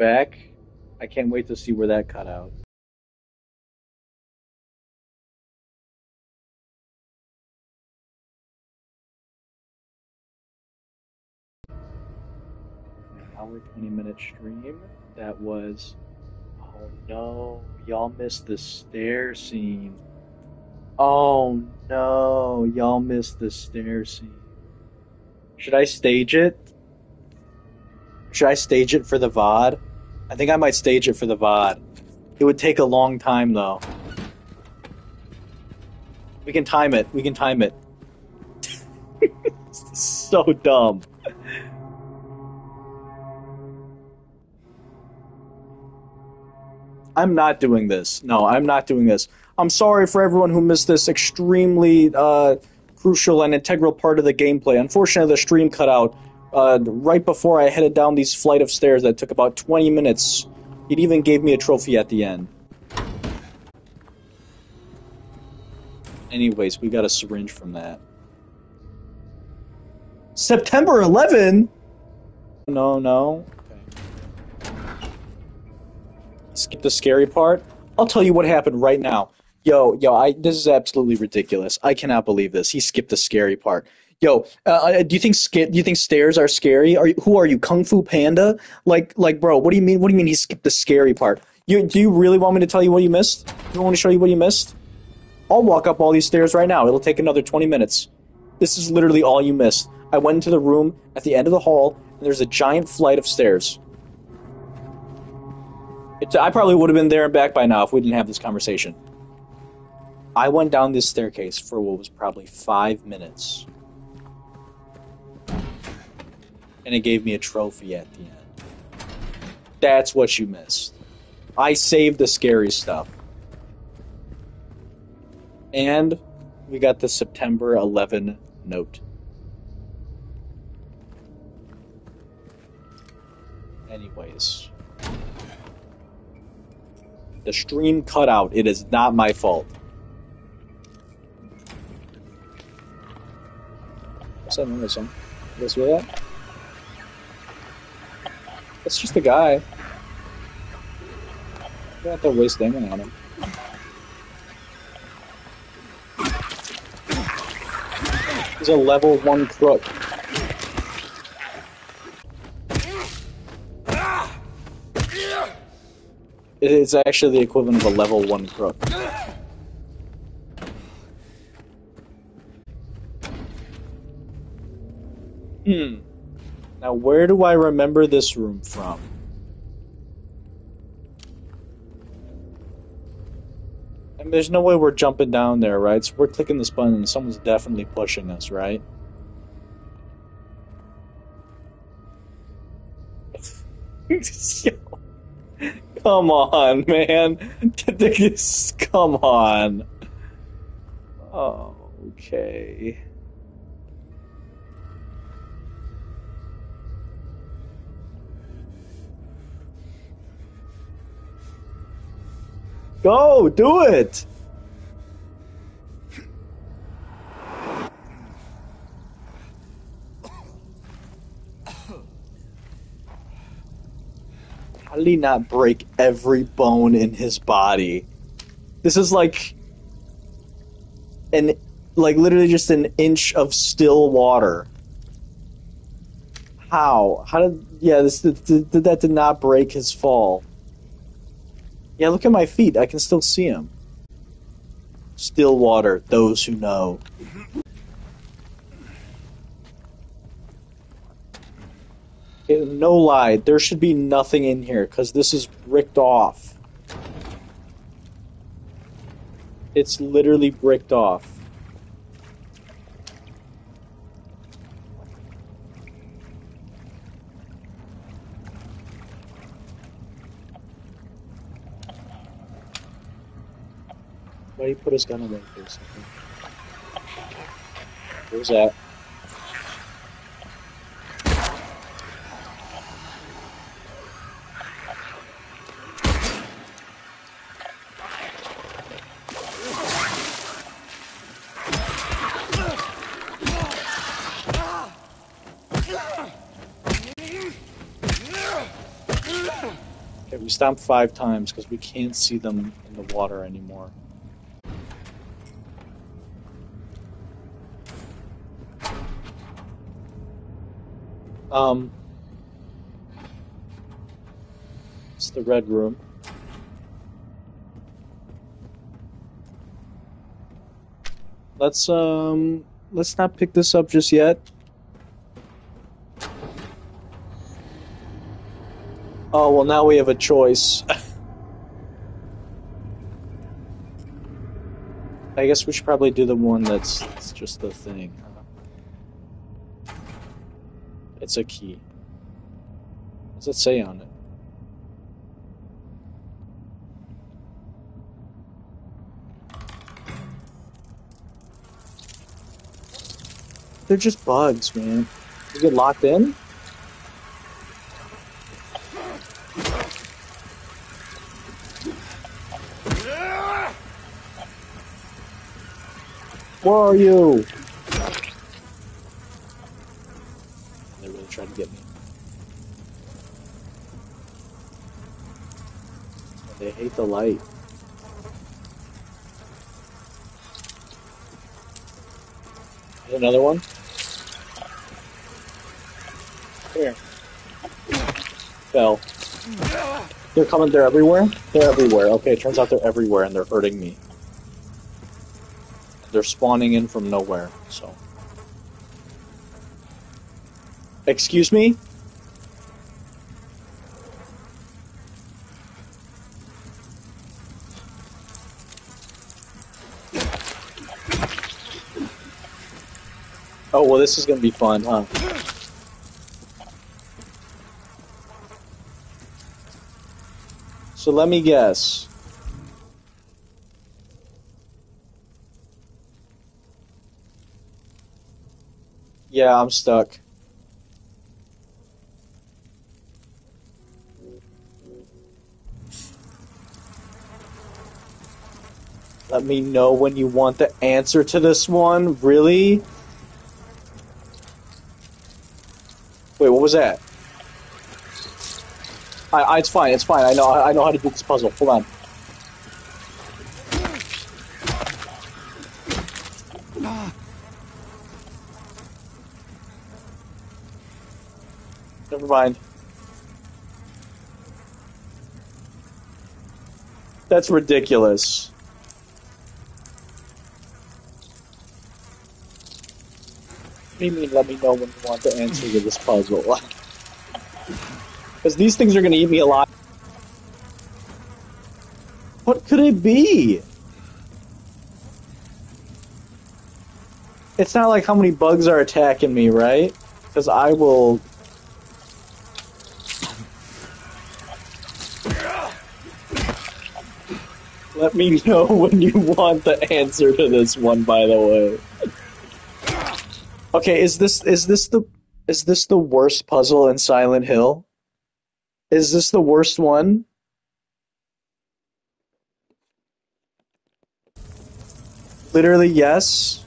back. I can't wait to see where that cut out. Hour, 20 minute stream. That was. Oh no, y'all missed the stair scene. Oh no, y'all missed the stair scene. Should I stage it? Should I stage it for the VOD? I think I might stage it for the VOD. It would take a long time though. We can time it. We can time it. so dumb. I'm not doing this. No, I'm not doing this. I'm sorry for everyone who missed this extremely uh, crucial and integral part of the gameplay. Unfortunately, the stream cut out uh, right before I headed down these flight of stairs that took about 20 minutes. It even gave me a trophy at the end. Anyways, we got a syringe from that. September 11? No, no. Okay. Skip the scary part. I'll tell you what happened right now. Yo, yo, I this is absolutely ridiculous. I cannot believe this. He skipped the scary part. Yo, uh, uh do you think do you think stairs are scary? Are you, who are you, Kung Fu Panda? Like, like, bro, what do you mean? What do you mean he skipped the scary part? You do you really want me to tell you what you missed? Do you want me to show you what you missed? I'll walk up all these stairs right now. It'll take another 20 minutes. This is literally all you missed. I went into the room at the end of the hall, and there's a giant flight of stairs. It, I probably would have been there and back by now if we didn't have this conversation. I went down this staircase for what was probably five minutes. And it gave me a trophy at the end. That's what you missed. I saved the scary stuff. And we got the September 11 note. Anyways. The stream cut out. It is not my fault. That noise on? Guys hear that? It's just a guy. You have to waste ammo on him. He's a level one crook. It is actually the equivalent of a level one crook. Hmm. Now, where do I remember this room from? Mean, there's no way we're jumping down there, right? So we're clicking this button and someone's definitely pushing us, right? Come on, man. Come on. Okay. Go, do it. How did he not break every bone in his body? This is like an like literally just an inch of still water. How? How did yeah? This did, did, that did not break his fall. Yeah, look at my feet. I can still see them. Still water, those who know. no lie, there should be nothing in here because this is bricked off. It's literally bricked off. he put his gun away for a second. Where's that? We stomp five times because we can't see them in the water anymore. Um, it's the red room. Let's um, let's not pick this up just yet. Oh well, now we have a choice. I guess we should probably do the one that's, that's just the thing. It's a key. What does it say on it? They're just bugs, man. You get locked in? Where are you? Me. They hate the light. Hit Another one? Here. Fell. They're coming, they're everywhere? They're everywhere. Okay, it turns out they're everywhere and they're hurting me. They're spawning in from nowhere, so. Excuse me? Oh, well, this is gonna be fun, huh? So let me guess. Yeah, I'm stuck. Let me know when you want the answer to this one. Really? Wait, what was that? I, I, it's fine. It's fine. I know. I know how to do this puzzle. Hold on. Never mind. That's ridiculous. You mean, let me know when you want the answer to this puzzle? Because these things are going to eat me alive. What could it be? It's not like how many bugs are attacking me, right? Because I will. Let me know when you want the answer to this one, by the way. Okay, is this is this the is this the worst puzzle in Silent Hill? Is this the worst one? Literally, yes.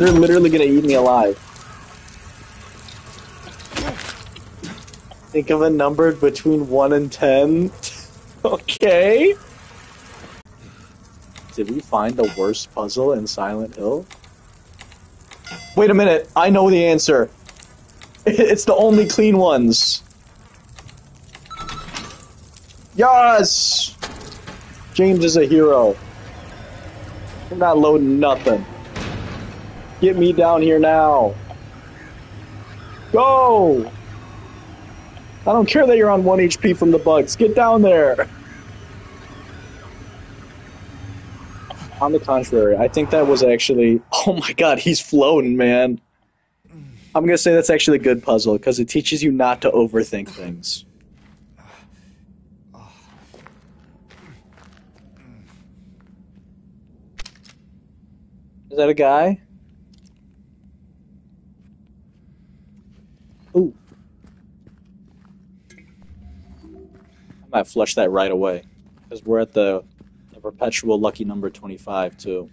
They're literally gonna eat me alive. Think of a number between one and ten. okay. Did we find the worst puzzle in Silent Hill? Wait a minute, I know the answer. It's the only clean ones. Yes! James is a hero. We're not loading nothing. Get me down here now. Go! I don't care that you're on 1 HP from the bugs. Get down there! On the contrary, I think that was actually. Oh my god, he's floating, man. I'm gonna say that's actually a good puzzle because it teaches you not to overthink things. Is that a guy? Might flush that right away. Because we're at the, the perpetual lucky number 25, too.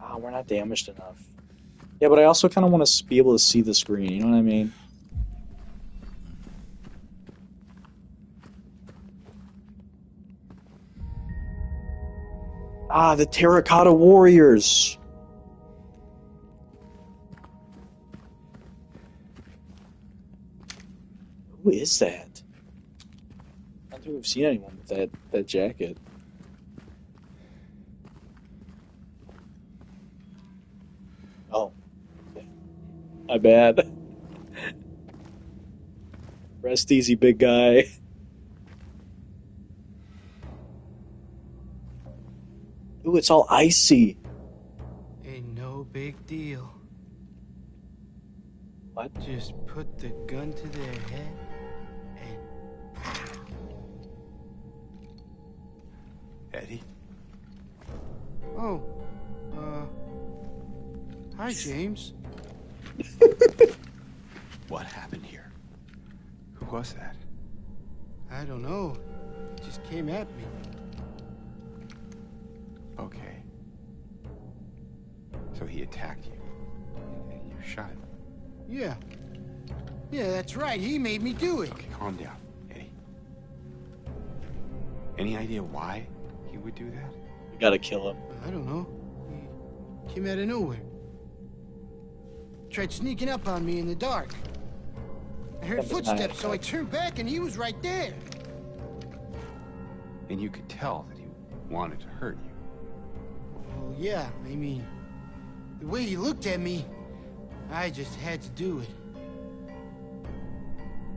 Ah, we're not damaged enough. Yeah, but I also kind of want to be able to see the screen, you know what I mean? Ah, the Terracotta Warriors! Who is that? Think we've seen anyone with that, that jacket. Oh. My bad. Rest easy, big guy. Ooh, it's all icy. Ain't no big deal. What? Just put the gun to their head oh, uh, hi James. What happened here? Who was that? I don't know. It Just came at me. Okay. So he attacked you. And, and you shot him. Yeah. Yeah, that's right. He made me do it. Okay, calm down, Eddie. Any idea why he would do that? We gotta kill him. I don't know. He came out of nowhere. Tried sneaking up on me in the dark. I heard That was not footsteps, so I turned back and he was right there. And you could tell that he wanted to hurt you. Well, yeah, I mean, the way he looked at me, I just had to do it.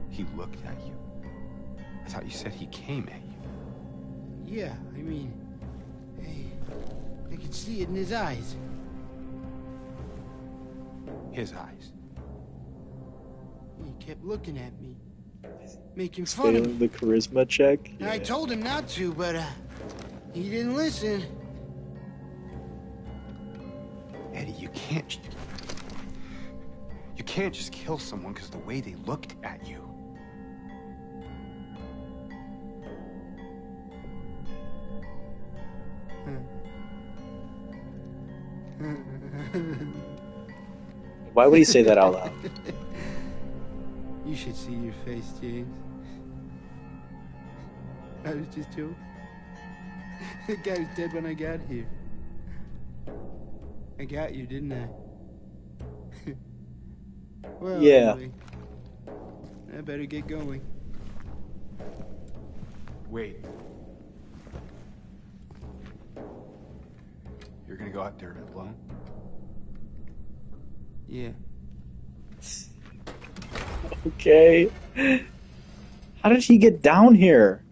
He looked at you. I thought you said he came at you. Yeah, I mean, hey, I could see it in his eyes. His eyes. He kept looking at me, making fun of me. The charisma check. I told him not to, but uh, he didn't listen. Eddie, you can't. You can't just kill someone because the way they looked at you. Why would he say that out loud? You should see your face, James. I was just joking. The guy was dead when I got here. I got you, didn't I? well, Yeah. anyway, I better get going. Wait. You're gonna go out there alone? Yeah. Okay. How did he get down here?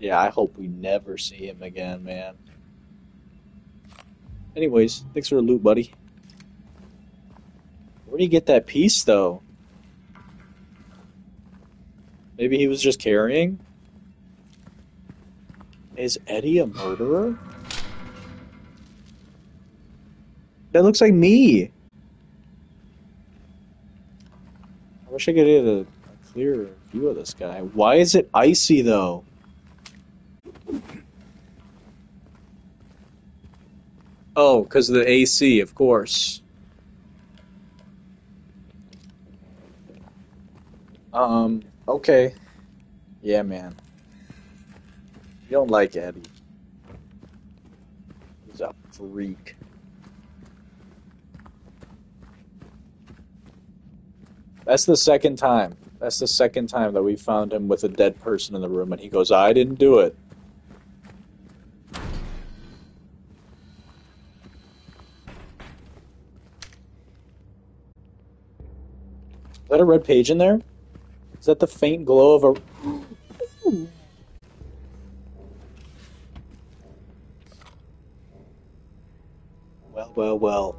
Yeah, I hope we never see him again, man. Anyways, thanks for the loot, buddy. Where do you get that piece, though? Maybe he was just carrying? Is Eddie a murderer? That looks like me. I wish I could get a, a clearer view of this guy. Why is it icy though? Oh, because of the AC, of course. Um, okay. Yeah, man. You don't like Eddie. He's a freak. That's the second time. That's the second time that we found him with a dead person in the room, and he goes, I didn't do it. Is that a red page in there? Is that the faint glow of a... Well, well, well.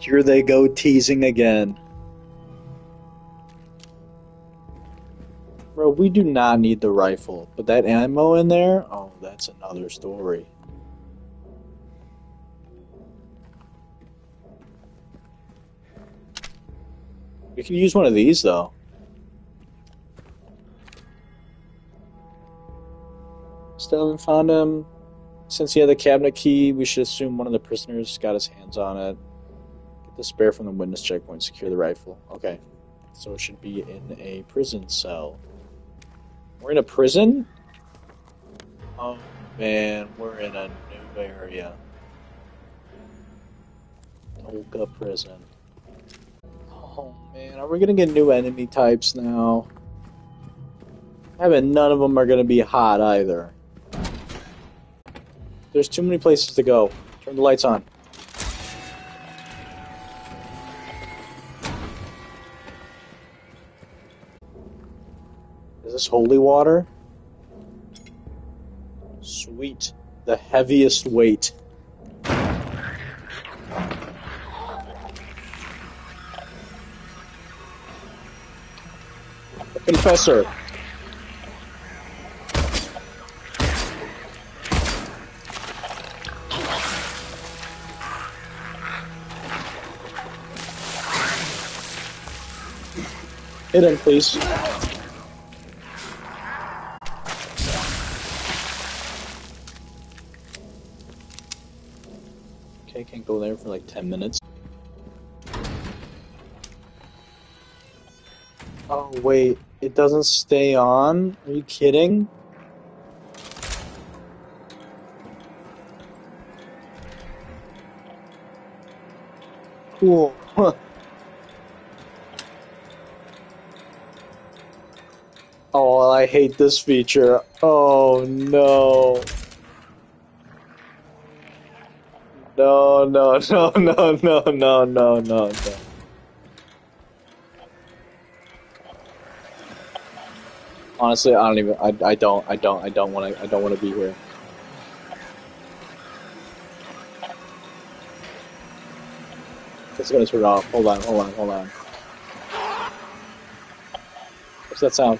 Here they go teasing again. Bro, we do not need the rifle, but that ammo in there? Oh, that's another story. We can use one of these, though. Still haven't found him. Since he had the cabinet key, we should assume one of the prisoners got his hands on it. Get the spare from the witness checkpoint. Secure the rifle. Okay. So it should be in a prison cell. We're in a prison? Oh man, we're in a new area. Olga prison. Oh man, are we gonna get new enemy types now? I bet none of them are gonna be hot either. There's too many places to go. Turn the lights on. Is this holy water? Sweet. The heaviest weight. Confessor. Hit him, please. Okay, can't go there for like 10 minutes. Oh, wait, it doesn't stay on? Are you kidding? Cool. I hate this feature. Oh no. No, no, no, no, no, no, no, no, no. Honestly, I don't even. I, I don't. I don't. I don't want to. I don't want to be here. It's gonna turn off. Hold on. Hold on. Hold on. What's that sound?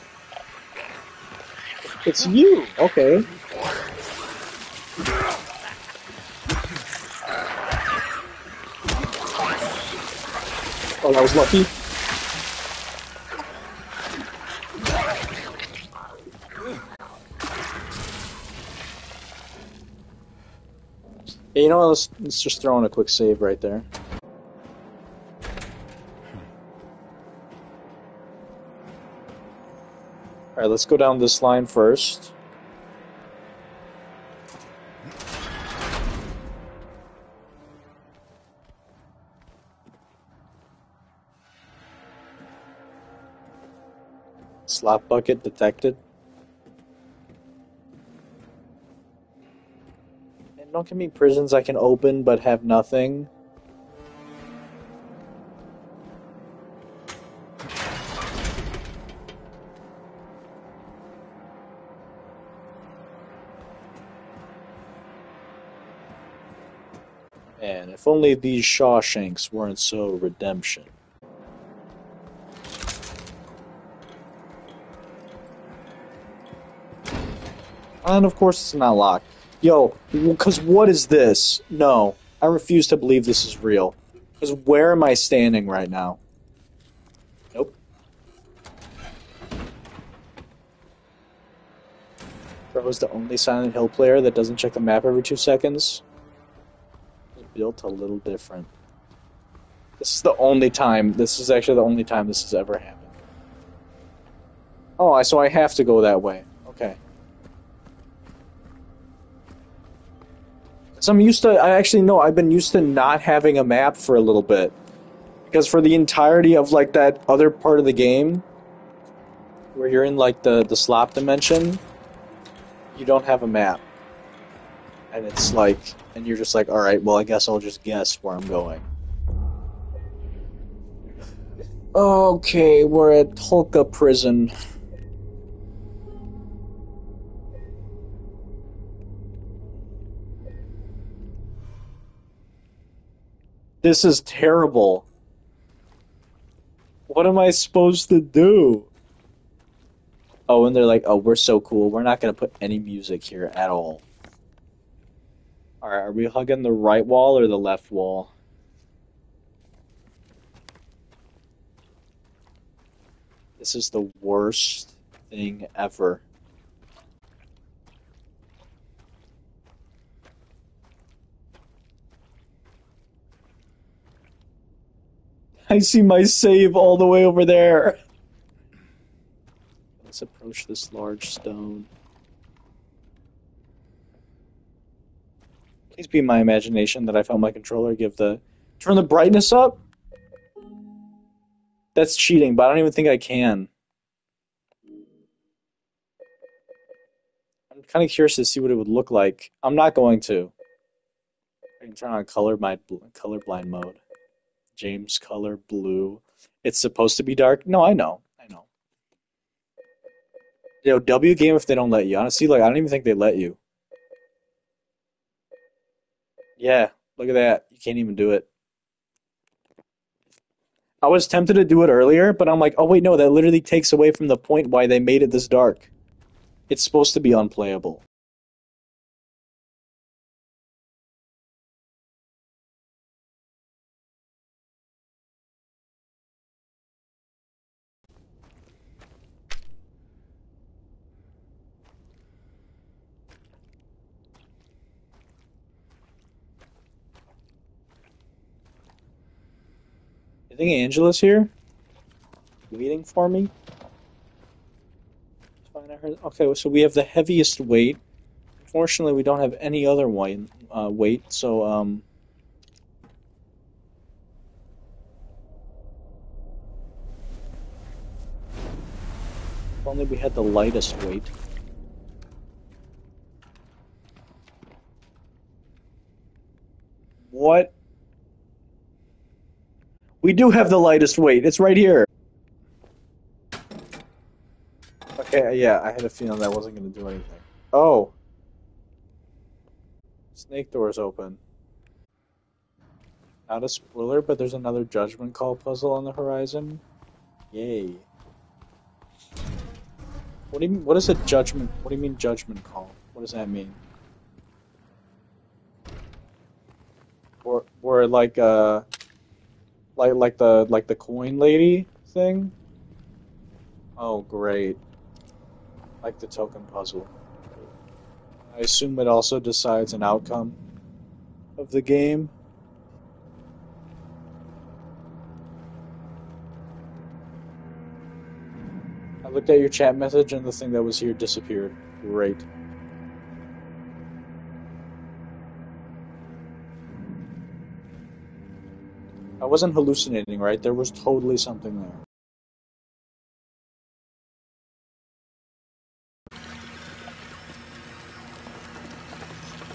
It's you. Okay. Oh, that was lucky. Yeah, you know what? Let's, let's just throw in a quick save right there. Let's go down this line first. Slap bucket detected. And don't give me prisons I can open but have nothing. Only these Shawshanks weren't so redemption. And of course it's not locked. Yo, because what is this? No, I refuse to believe this is real. Because where am I standing right now? Nope. Bro's the only Silent Hill player that doesn't check the map every two seconds. Built a little different. This is the only time, this is actually the only time this has ever happened. Oh, I so I have to go that way. Okay. So I'm used to. I actually know. I've been used to not having a map for a little bit, because for the entirety of like that other part of the game, where you're in like the the slop dimension, you don't have a map, and it's like, and you're just like, all right, well, I guess I'll just guess where I'm going. Okay, we're at Toluca Prison. This is terrible. What am I supposed to do? Oh, and they're like, oh, we're so cool. We're not going to put any music here at all. Alright, are we hugging the right wall or the left wall? This is the worst thing ever. I see my save all the way over there. Let's approach this large stone. Please be my imagination that I found my controller. Give the turn the brightness up. That's cheating, but I don't even think I can. I'm kind of curious to see what it would look like. I'm not going to. I can turn on color my colorblind mode. James color blue. It's supposed to be dark. No, I know. I know. Yo, W game if they don't let you. Honestly, like I don't even think they let you. Yeah, look at that. You can't even do it. I was tempted to do it earlier, but I'm like, oh wait, no, that literally takes away from the point why they made it this dark. It's supposed to be unplayable. Think Angela's here? Waiting for me? Fine, I heard. Okay, so we have the heaviest weight. Unfortunately, we don't have any other weight, uh, weight so, um... If only we had the lightest weight. What? We do have the lightest weight. It's right here. Okay, yeah, I had a feeling that wasn't going to do anything. Oh. Snake door's open. Not a spoiler, but there's another Judgment Call puzzle on the horizon. Yay. What do you mean, what is a judgment, what do you mean Judgment Call? What does that mean? Or, or like, uh, like like the like the coin lady thing. Oh, great! Like the token puzzle. I assume it also decides an outcome of the game. I looked at your chat message and the thing that was here disappeared. Great. Wasn't hallucinating, right? There was totally something there.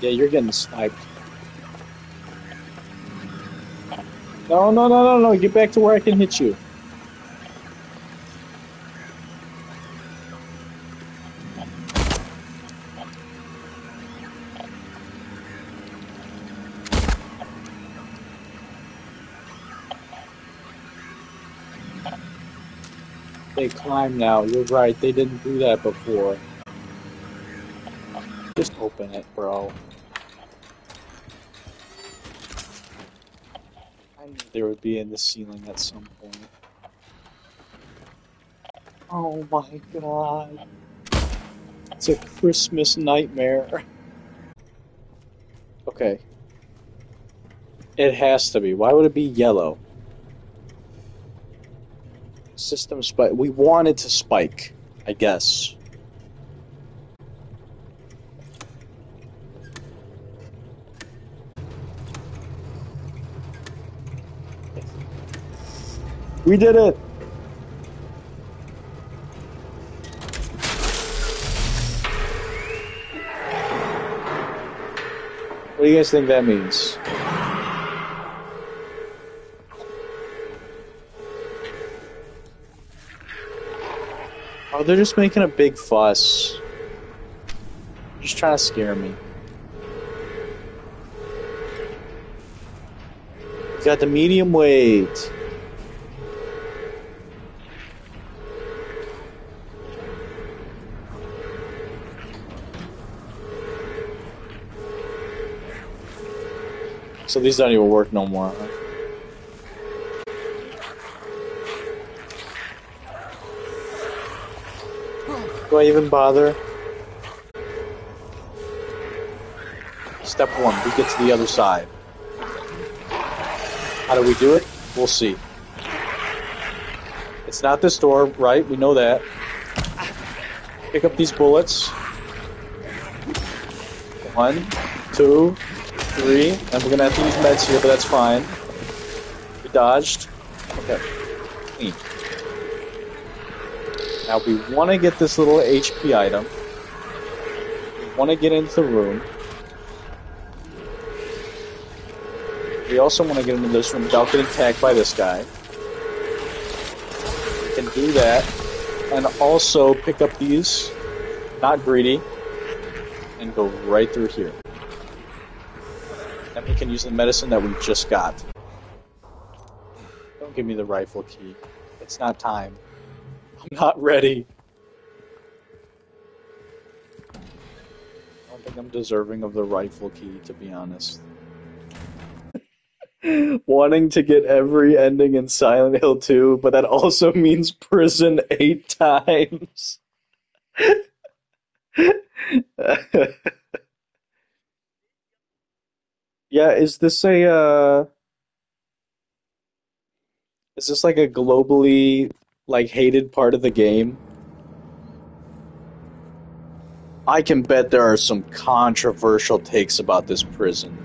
Yeah, you're getting sniped. No, no, no, no, no. Get back to where I can hit you. They climb now. You're right. They didn't do that before. Just open it, bro. I knew there would be in the ceiling at some point. Oh my god. It's a Christmas nightmare. Okay. It has to be. Why would it be yellow? System spike. We wanted to spike, I guess. We did it! What do you guys think that means? Oh, they're just making a big fuss. Just trying to scare me. Got the medium weight. So these don't even work no more. Huh? Do I even bother? Step one, we get to the other side. How do we do it? We'll see. It's not this door, right? We know that. Pick up these bullets. One, two, three, and we're gonna have to use meds here, but that's fine. We dodged. Okay. Clean. Now we want to get this little HP item. We want to get into the room. We also want to get into this room without getting tagged by this guy. We can do that. And also pick up these. Not greedy. And go right through here. And we can use the medicine that we just got. Don't give me the rifle key. It's not time. Not ready. I don't think I'm deserving of the rifle key, to be honest. Wanting to get every ending in Silent Hill 2, but that also means prison eight times. yeah, is this a, uh... Is this like a globally like hated part of the game. I can bet there are some controversial takes about this prison.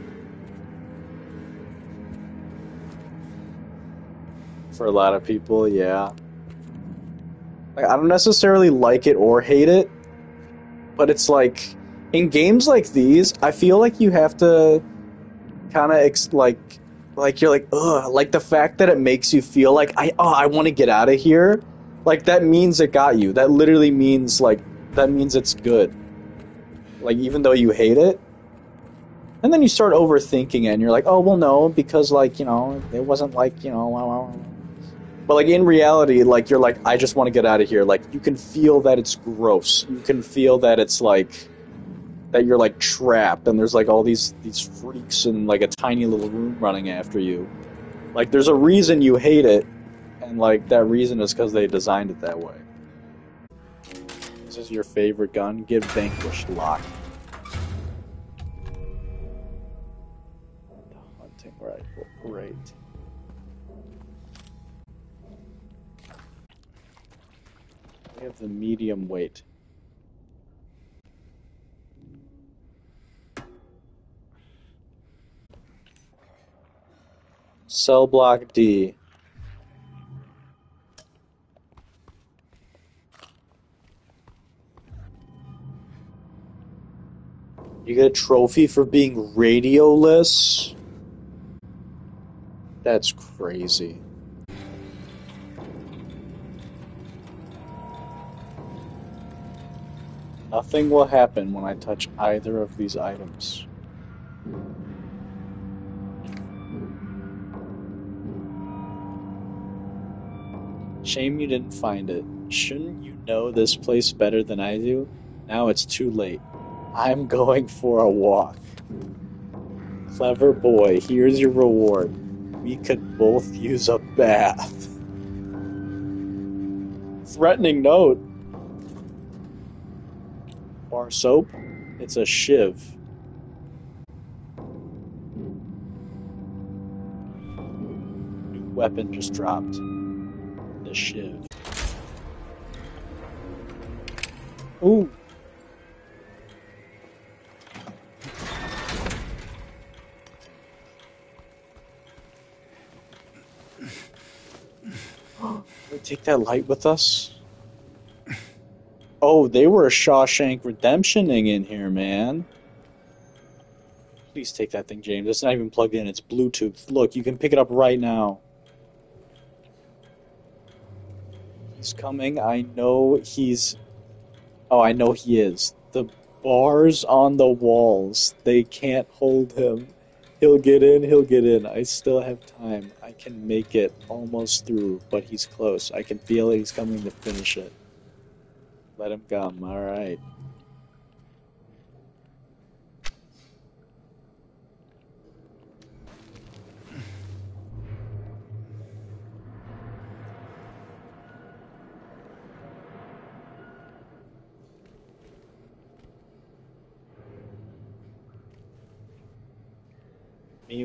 For a lot of people, yeah. Like, I don't necessarily like it or hate it, but it's like in games like these, I feel like you have to kind of ex- like like you're like ugh like the fact that it makes you feel like i oh i want to get out of here like that means it got you. That literally means like that means it's good. Like even though you hate it and then you start overthinking it and you're like oh well no because like you know it wasn't like you know but like in reality like you're like i just want to get out of here. Like you can feel that it's gross. You can feel that it's like that you're like trapped and there's like all these these freaks in like a tiny little room running after you. Like there's a reason you hate it, and like that reason is because they designed it that way. This is your favorite gun. Give Vanquish lock. The hunting rifle, great. We have the medium weight. Cell block D. You get a trophy for being radioless? That's crazy. Nothing will happen when I touch either of these items. Shame you didn't find it. Shouldn't you know this place better than I do? Now it's too late. I'm going for a walk. Clever boy, here's your reward. We could both use a bath. Threatening note. Bar soap? It's a shiv. New weapon just dropped the shiv. Ooh. we take that light with us? Oh, they were a Shawshank Redemptioning in here, man. Please take that thing, James. It's not even plugged in. It's Bluetooth. Look, you can pick it up right now. Coming. I know he's. Oh, I know he is. The bars on the walls, they can't hold him. He'll get in, he'll get in. I still have time. I can make it almost through, but he's close. I can feel it. He's coming to finish it. Let him come. All right.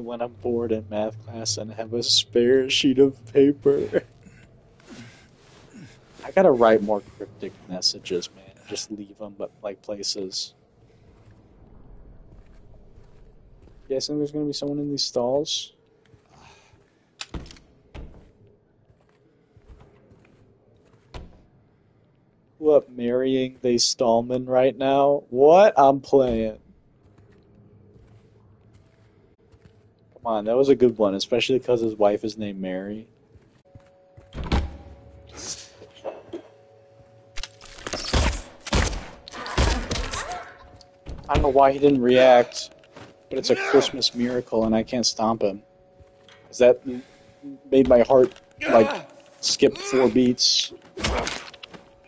When I'm bored in math class and have a spare sheet of paper. I gotta write more cryptic messages, man. Just leave them, but like places. Guessing there's gonna be someone in these stalls. What marrying the Stallman right now? What? I'm playing. Come on, that was a good one, especially because his wife is named Mary. I don't know why he didn't react, but it's a Christmas miracle and I can't stomp him. Because that made my heart, like, skip four beats.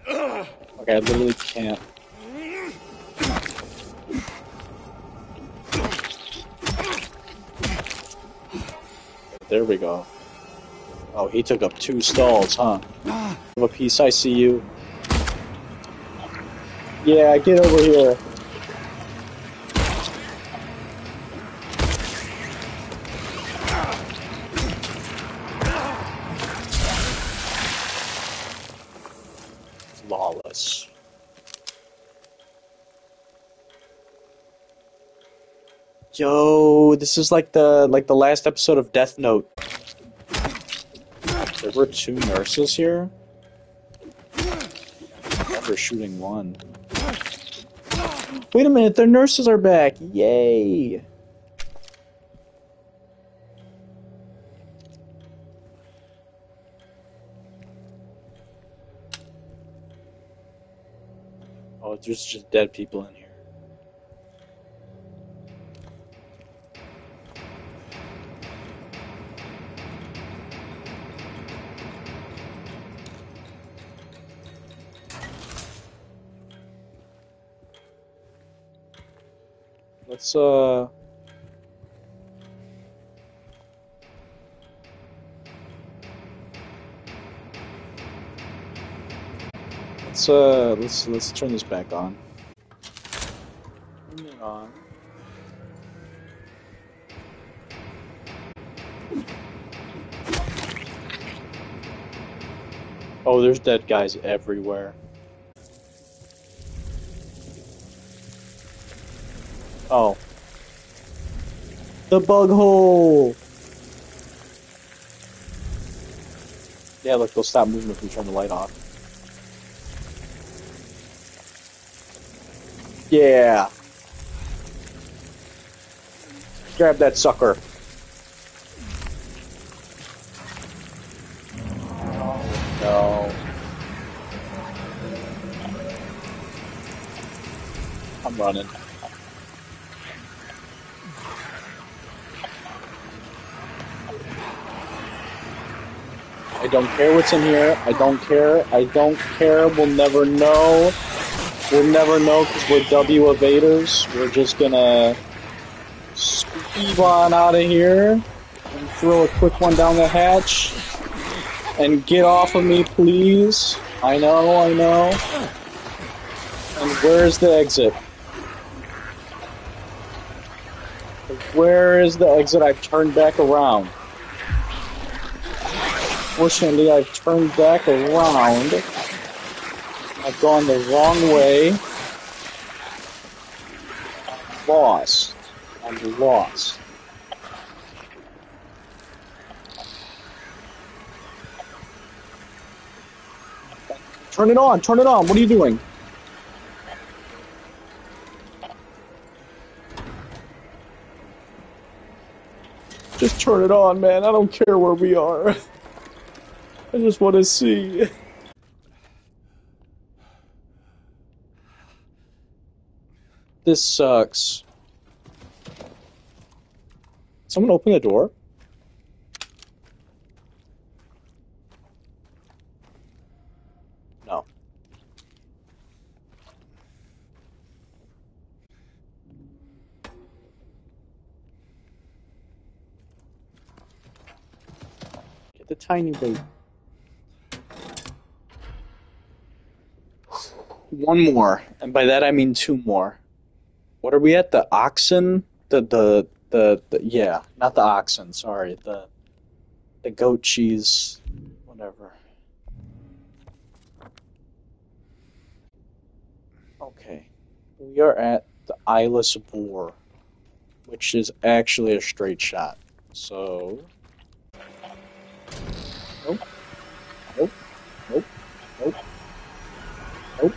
Okay, I literally can't. There we go. Oh, he took up two stalls, huh? Have a piece, I see you. Yeah, get over here. This is like the like the last episode of Death Note. There were two nurses here. Never shooting one. Wait a minute, their nurses are back! Yay! Oh, there's just dead people in Let's uh let's uh let's let's turn this back on. Turn it on. Oh, there's dead guys everywhere. Oh. The bug hole! Yeah, look, they'll stop moving if we turn the light off. Yeah. Grab that sucker. No. I'm running. Don't care what's in here. I don't care. I don't care. We'll never know. We'll never know because we're W evaders. We're just gonna speed on out of here and throw a quick one down the hatch and get off of me, please. I know, I know. And where's the exit? Where is the exit? I've turned back around. Fortunately, I've turned back around. I've gone the wrong way. I'm lost. I'm lost. Turn it on, turn it on. What are you doing? Just turn it on, man. I don't care where we are. I just want to see. This sucks. Someone open the door? No. Get the tiny boat. One more, and by that I mean two more. What are we at? The oxen? The the The, the yeah, not the oxen. Sorry, the the goat cheese, whatever. Okay, we are at the Eyeless Boar, which is actually a straight shot. So, nope, nope, nope, nope, nope.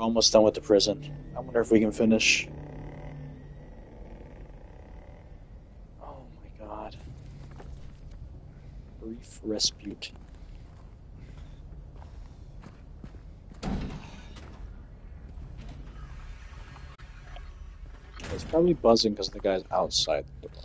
We're almost done with the prison. I wonder if we can finish. Oh my god. Brief respite. It's probably buzzing because the guy's outside the door.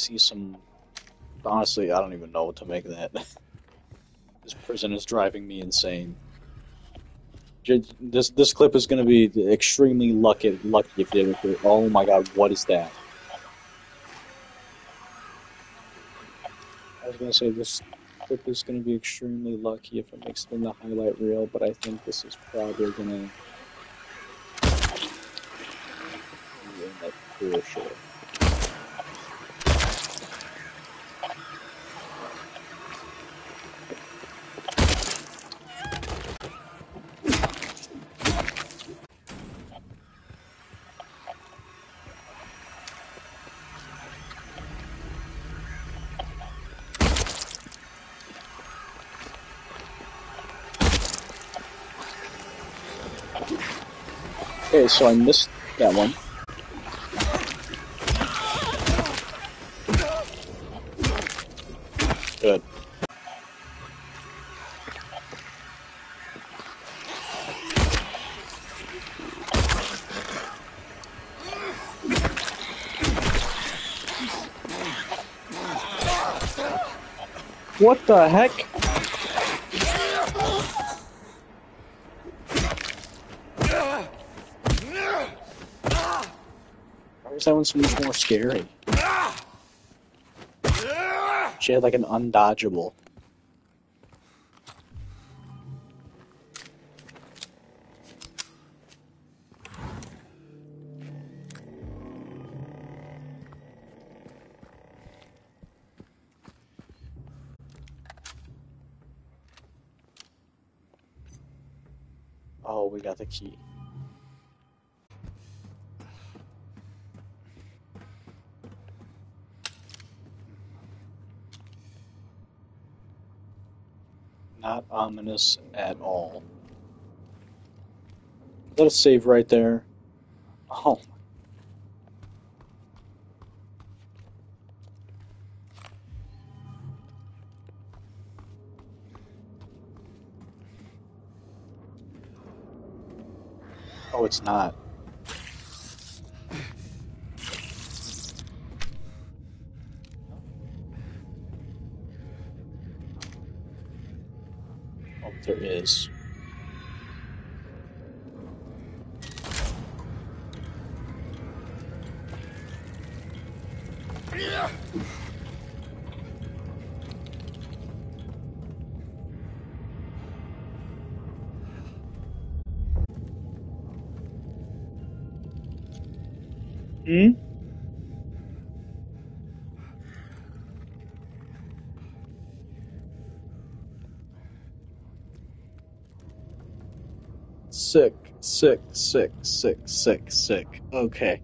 See some. Honestly, I don't even know what to make of that. this prison is driving me insane. This this clip is going to be extremely lucky lucky if they. Oh my god, what is that? I was going to say this clip is going to be extremely lucky if it makes it in the highlight reel, but I think this is probably going to. For sure. Okay, so I missed that one. Good. What the heck? Why that one so much more scary? She had like an undodgeable. Oh, we got the key. Ominous at all. Let us save right there. Oh. Oh, it's not. Oh, there Sick, sick, sick, sick, sick, sick. Okay.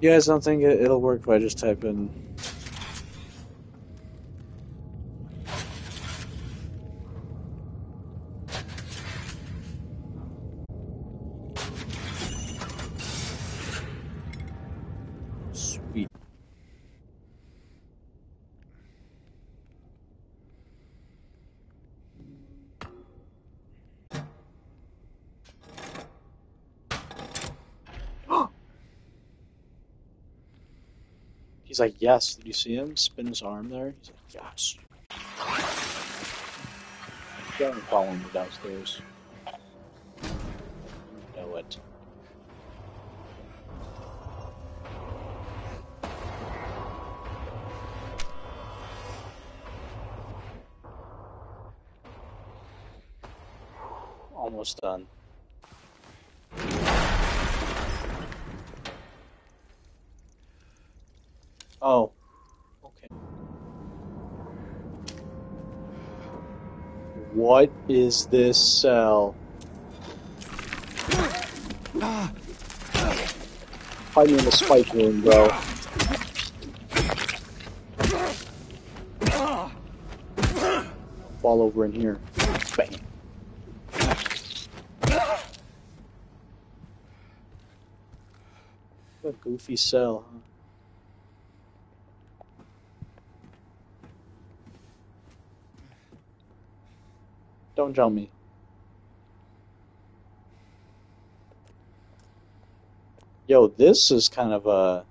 You guys don't think it, it'll work if I just type in. Like, yes. Did you see him spin his arm there? He's like, yes. Don't follow me downstairs. Know it. Almost done. Oh. Okay. What is this cell? Hide me in the spike room, bro. Fall over in here. Bang. What a goofy cell, huh? Don't jump me. Yo, this is kind of a.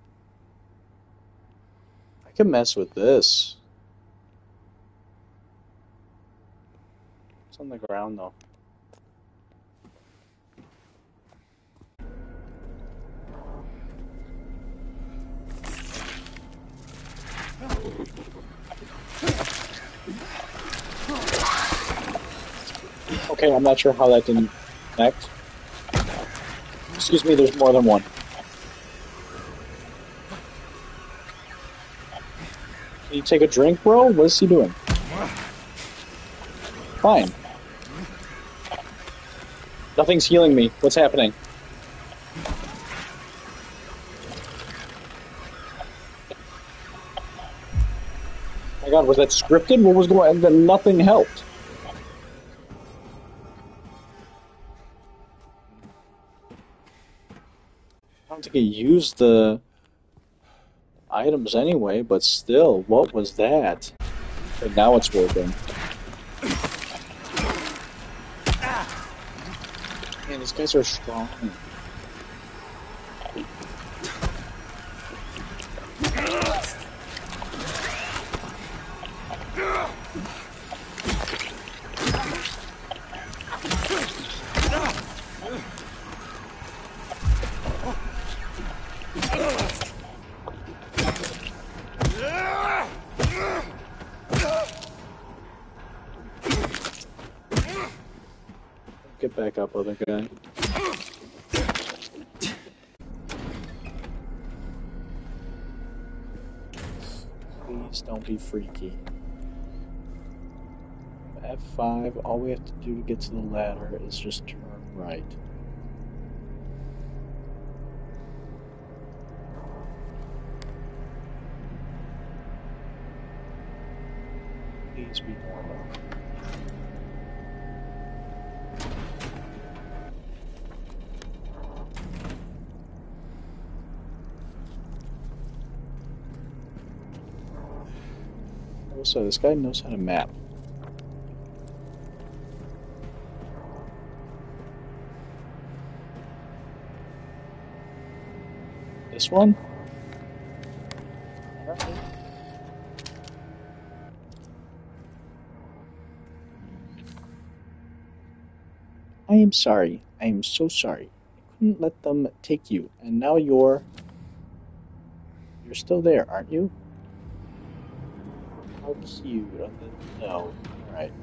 I can mess with this. It's on the ground though. Okay, I'm not sure how that didn't connect. Excuse me, there's more than one. Can you take a drink, bro? What is he doing? Fine. Nothing's healing me. What's happening? Oh my god, was that scripted? What was going on? Nothing helped. Think he used the items anyway, but still, what was that? And now it's working. Man, these guys are strong. Back up, other guy. Please don't be freaky. F5, all we have to do to get to the ladder is just turn right. Also, this guy knows how to map. This one? I am sorry. I am so sorry. I couldn't let them take you, and now you're. You're still there, aren't you? Oh, No. Alright.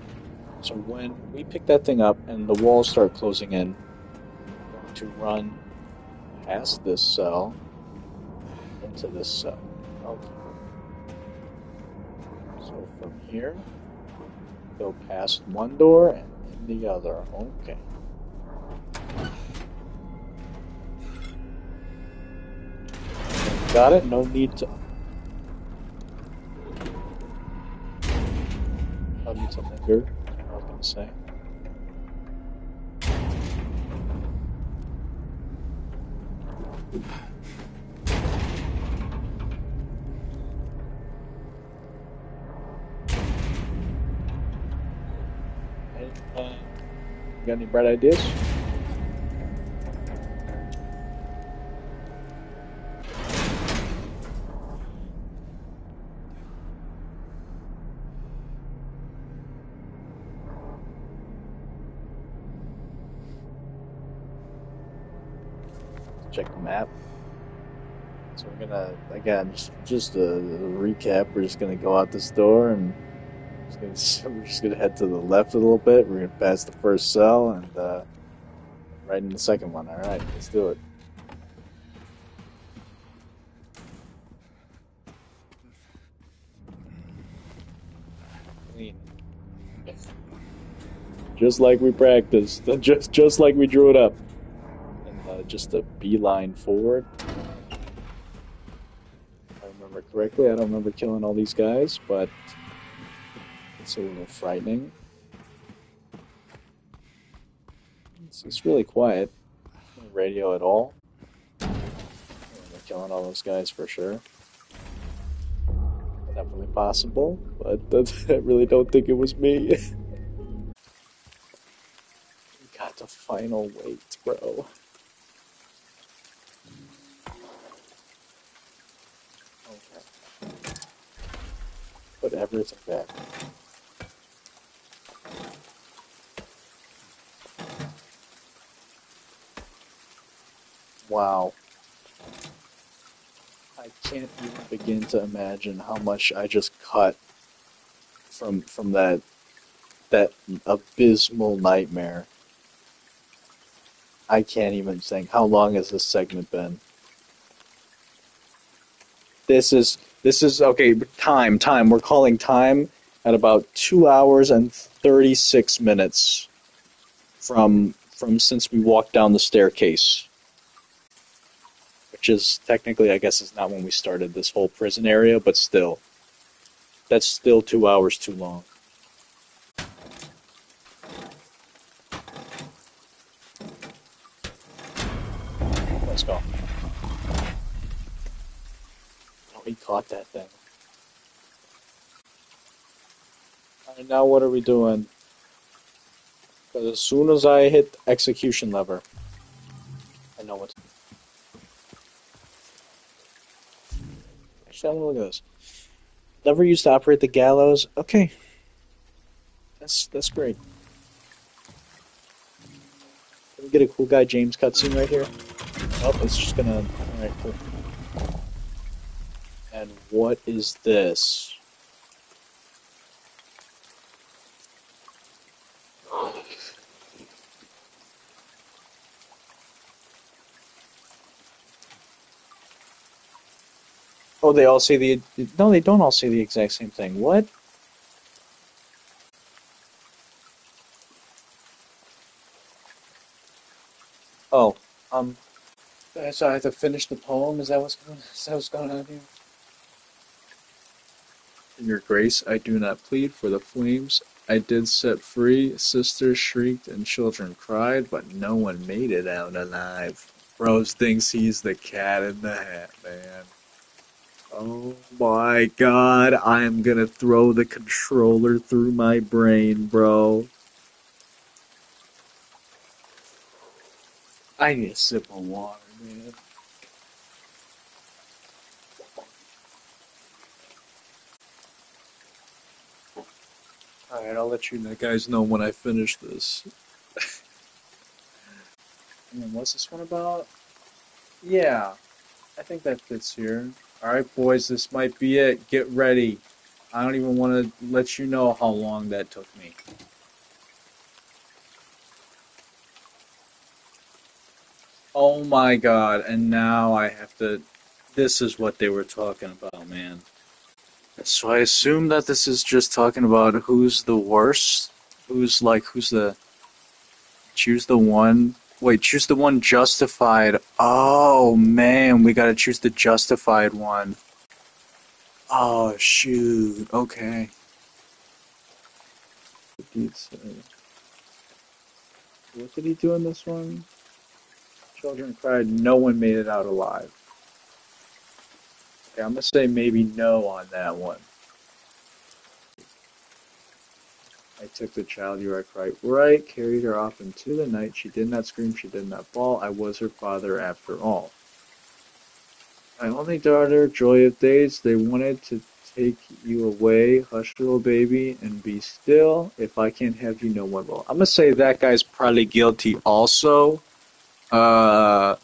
So when we pick that thing up and the walls start closing in, going to run past this cell into this cell. Okay. So from here, Go past one door and in the other. Okay. Got it? No need to. Need to linger. I was gonna say. Uh, got any bright ideas? Again just just a, recap. We're just gonna go out this door and just gonna, we're just gonna head to the left a little bit. We're gonna pass the first cell and uh, right in the second one. All right, let's do it. Just like we practiced, just just like we drew it up, and uh, just a beeline forward. Correctly, I don't remember killing all these guys, but it's a little frightening. It's, it's really quiet. No radio at all. Killing all those guys for sure. Definitely possible, but I really don't think it was me. got the final weight, bro. Put everything back. Wow. I can't even begin to imagine how much I just cut from from that that abysmal nightmare. I can't even think. How long has this segment been? This is this is okay. Time, time. We're calling time at about two hours and thirty six minutes from from since we walked down the staircase, which is technically, I guess, is not when we started this whole prison area, but still, that's still two hours too long. Let's go. Caught that thing. Alright, now what are we doing? 'Cause as soon as I hit execution lever, I know what. Actually, I'm gonna look at this. Lever used to operate the gallows. Okay, that's that's great. Can we get a cool guy James cutscene right here? Oh, it's just gonna. Alright, cool. And what is this? Oh, they all say the. No, they don't all say the exact same thing. What? Oh, um. So I have to finish the poem? Is that what's going, is that what's going on here? Your grace, I do not plead for the flames. I did set free. Sisters shrieked and children cried, but no one made it out alive. Rose thinks he's the cat in the hat, man. Oh my god, I am gonna throw the controller through my brain, bro. I need a sip of water, man. Alright, I'll let you guys know when I finish this. and what's this one about? Yeah, I think that fits here. Alright, boys, this might be it. Get ready. I don't even want to let you know how long that took me. Oh my god, and now I have to. This is what they were talking about, man. So I assume that this is just talking about who's the worst, who's like who's the choose the one. Wait, choose the one justified. Oh man, we gotta choose the justified one. Oh shoot. Okay. What did he do in this one? Children cried. No one made it out alive. Okay, I'm gonna say maybe no on that one. I took the child, you are quite right, carried her off into the night. She did not scream, she did not fall. I was her father after all. My only daughter, joy of days, they wanted to take you away. Hush, little baby, and be still. If I can't have you, no one will. I'm gonna say that guy's probably guilty also. Uh,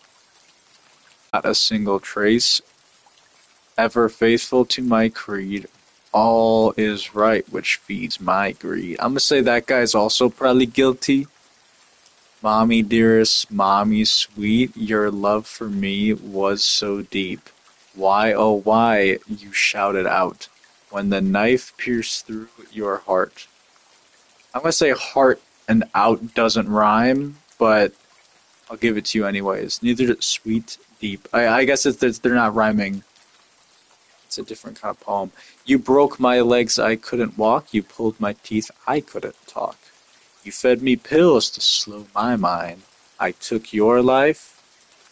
not a single trace. Ever faithful to my creed, all is right, which feeds my greed. I'm gonna say that guy's also probably guilty. Mommy dearest, mommy sweet, your love for me was so deep. Why, oh why, you shouted out when the knife pierced through your heart. I'm gonna say heart and out doesn't rhyme, but I'll give it to you anyways. Neither sweet, deep. I, I guess it's, they're not rhyming. It's a different kind of poem. You broke my legs, I couldn't walk. You pulled my teeth, I couldn't talk. You fed me pills to slow my mind. I took your life,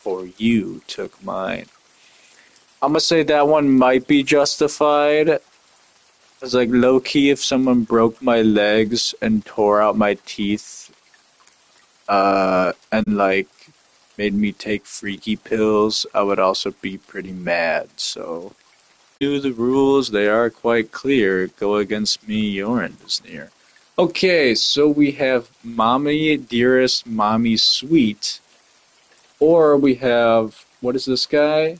for you took mine. I'm gonna say that one might be justified. It's like low key, if someone broke my legs and tore out my teeth, uh, and like made me take freaky pills, I would also be pretty mad. So the rules, they are quite clear. Go against me, your end is near. Okay, so we have Mommy Dearest, Mommy Sweet. Or we have, what is this guy?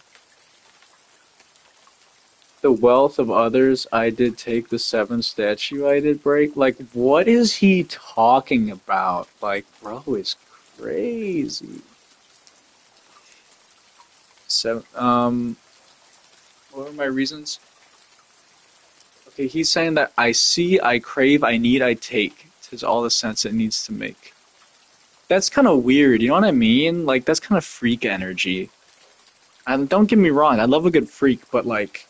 The wealth of others I did take, the seven statue I did break. Like, what is he talking about? Like, bro, it's crazy. Seven, um, what are my reasons? Okay, he's saying that I see, I crave, I need, I take. Tis all the sense it needs to make. That's kind of weird, you know what I mean? Like, that's kind of freak energy. And don't get me wrong, I love a good freak, but like.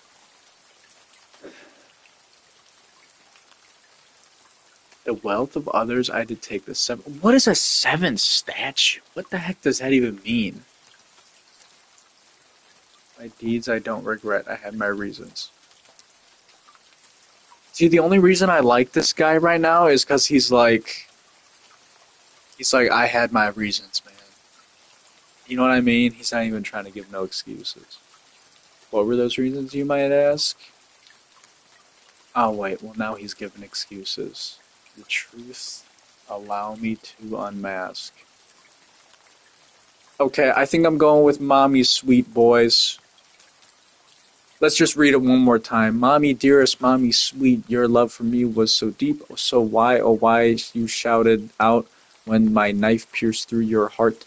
The wealth of others I did take the seven. What is a seven statue? What the heck does that even mean? My deeds I don't regret. I had my reasons. See, the only reason I like this guy right now is because he's like, he's like, I had my reasons, man. You know what I mean? He's not even trying to give no excuses. What were those reasons, you might ask? Oh, wait, well, now he's giving excuses. The truth, allow me to unmask. Okay, I think I'm going with Mommy Sweet Boys. Let's just read it one more time. Mommy, dearest, mommy, sweet, your love for me was so deep. So why, oh why, you shouted out when my knife pierced through your heart.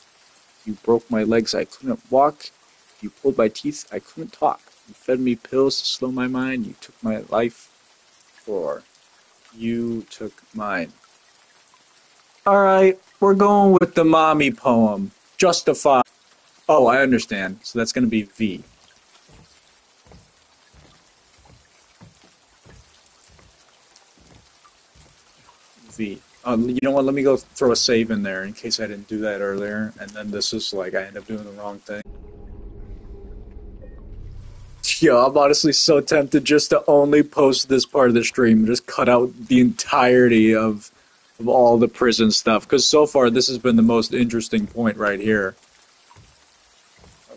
You broke my legs, I couldn't walk. You pulled my teeth, I couldn't talk. You fed me pills to slow my mind. You took my life, for you took mine. All right, we're going with the mommy poem. Justify. Oh, I understand. So that's going to be V. Um, you know what? Let me go throw a save in there in case I didn't do that earlier, and then this is like I end up doing the wrong thing. Yo, I'm honestly so tempted just to only post this part of the stream, just cut out the entirety of of all the prison stuff, because so far this has been the most interesting point right here.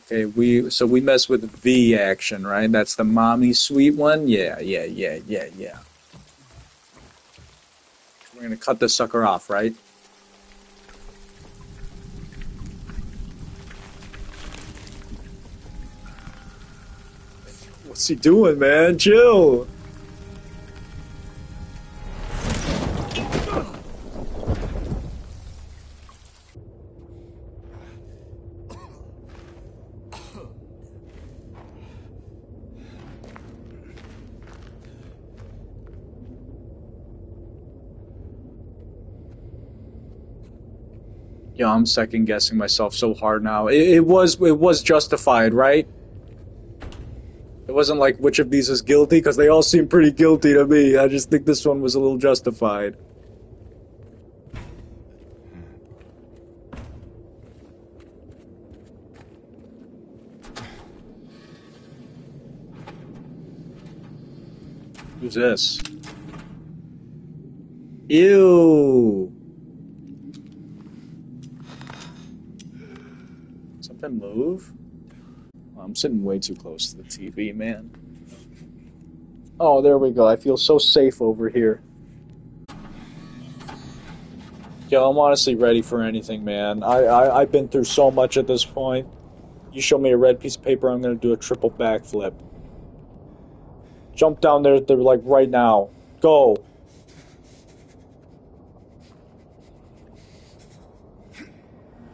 Okay, we so we mess with V action, right? That's the mommy sweet one. Yeah, yeah, yeah, yeah, yeah. We're gonna cut this sucker off, right? What's he doing, man? Chill. Yo, I'm second guessing myself so hard now. It, it was it was justified, right? It wasn't like which of these is guilty because they all seem pretty guilty to me. I just think this one was a little justified. Who's this? Ew. Move? I'm sitting way too close to the TV, man. Oh, there we go. I feel so safe over here. Yo, I'm honestly ready for anything, man. I, I, I've been through so much at this point. You show me a red piece of paper, I'm gonna do a triple backflip. Jump down there, they're like right now. Go.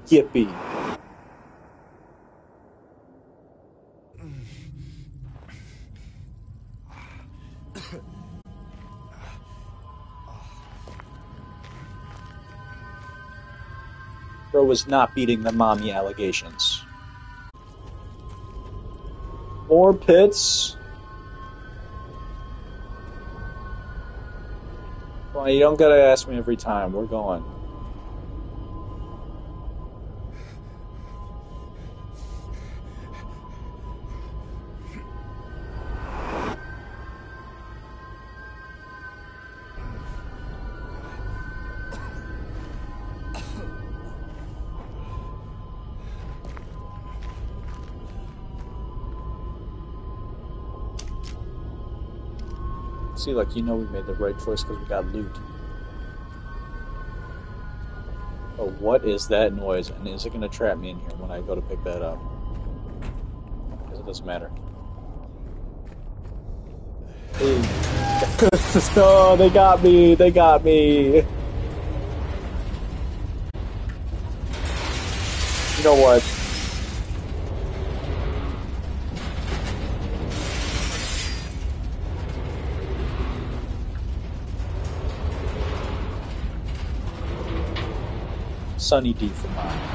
Yippee. Was not beating the mommy allegations. More pits. Well, you don't gotta ask me every time. We're going. See, like, you know we made the right choice because we got loot. Oh, what is that noise? And is it going to trap me in here when I go to pick that up? Because it doesn't matter. Oh, they got me! They got me! You know what? Sunny D for mine.